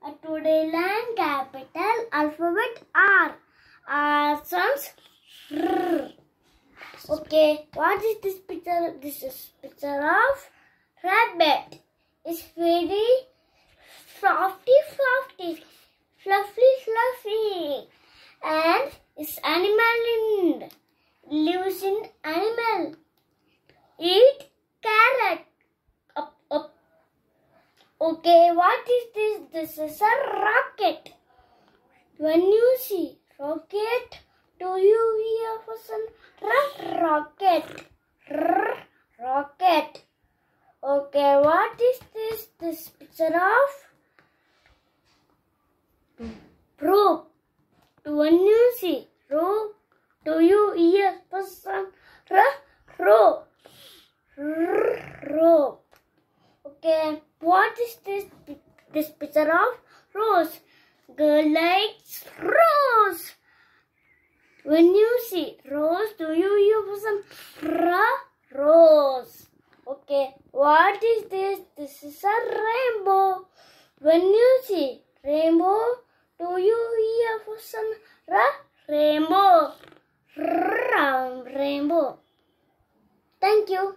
Today learn capital alphabet R. R sounds R. Okay, what is this picture? This is picture of rabbit. It's very softy, softy, fluffy, fluffy, and it's animal in lives in animal. Eat Okay, what is this? This is a rocket. When you see rocket, do you hear person? R rocket. R rocket. Okay, what is this? This picture of rope. When you see rope, do you hear person? R rope. R rope. What is this? This picture of rose. Girl likes rose. When you see rose, do you use some ra rose? Okay, what is this? This is a rainbow. When you see rainbow, do you hear for some ra rainbow? Ra rainbow. Thank you.